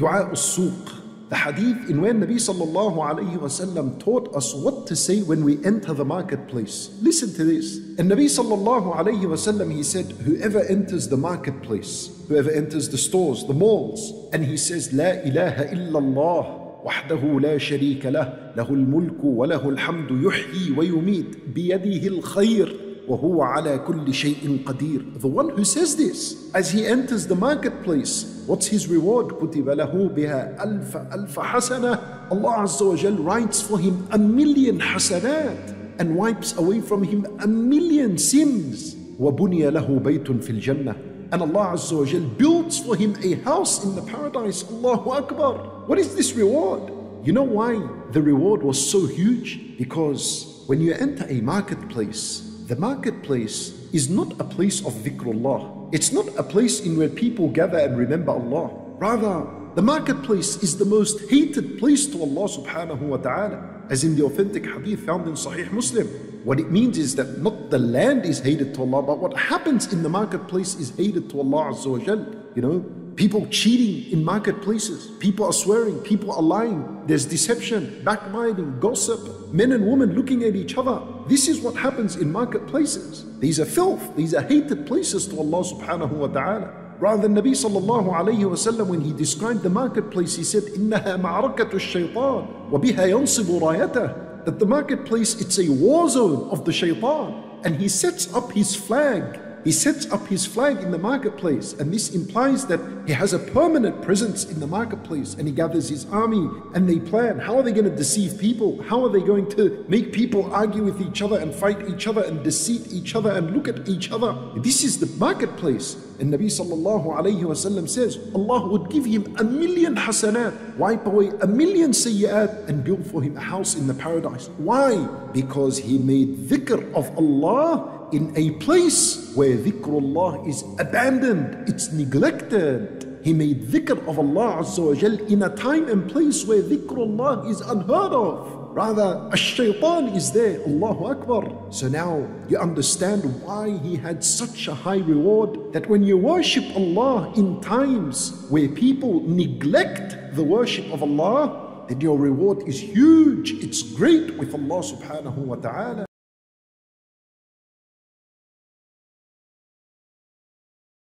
Dua al-suq. The hadith in where Nabi sallallahu alayhi wasallam taught us what to say when we enter the marketplace. Listen to this. And Nabi sallallahu alayhi wasallam he said, whoever enters the marketplace, whoever enters the stores, the malls, and he says, La ilaha illallah. وحده لا شريك له له الملك وله الحمد يحيي ويميت بيده الخير وهو على كل شيء قدير The one who says this as he enters the marketplace what's his reward كتب له بها ألف ألف حسنة Allah عز وجل writes for him a million حسنات and wipes away from him a million sins وبني له بيت في الجنة and Allah Azza wa Jal builds for him a house in the paradise. Allahu Akbar. What is this reward? You know why the reward was so huge? Because when you enter a marketplace, the marketplace is not a place of dhikrullah. It's not a place in where people gather and remember Allah. Rather, the marketplace is the most hated place to Allah subhanahu wa ta'ala. As in the authentic hadith found in Sahih Muslim. What it means is that not the land is hated to Allah, but what happens in the marketplace is hated to Allah Azza wa. You know, people cheating in marketplaces, people are swearing, people are lying, there's deception, backbiting, gossip, men and women looking at each other. This is what happens in marketplaces. These are filth, these are hated places to Allah subhanahu wa ta'ala. Rather than Nabi sallallahu alayhi wa sallam, when he described the marketplace, he said, إِنَّهَا مَعْرَكَةُ الشَّيْطَانِ وَبِهَا يَنصِبُ رَايَتَهُ that the marketplace it's a war zone of the shaitan and he sets up his flag he sets up his flag in the marketplace and this implies that he has a permanent presence in the marketplace and he gathers his army and they plan. How are they going to deceive people? How are they going to make people argue with each other and fight each other and deceive each other and look at each other? This is the marketplace. And Nabi sallallahu alayhi wasallam says Allah would give him a million hasanat. Wipe away a million sayyat and build for him a house in the paradise. Why? Because he made dhikr of Allah in a place where dhikrullah is abandoned, it's neglected. He made dhikr of Allah Azza wa in a time and place where dhikrullah is unheard of. Rather, a shaitan is there, Allahu Akbar. So now you understand why he had such a high reward that when you worship Allah in times where people neglect the worship of Allah, then your reward is huge. It's great with Allah subhanahu wa ta'ala.